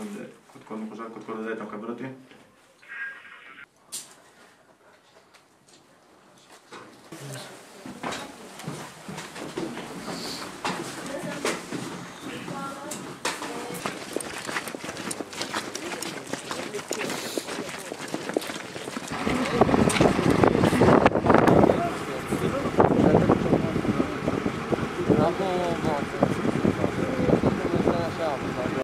Ajde, kod kod mu kožar, kod kod da tam kabrati. Bravo, bravo.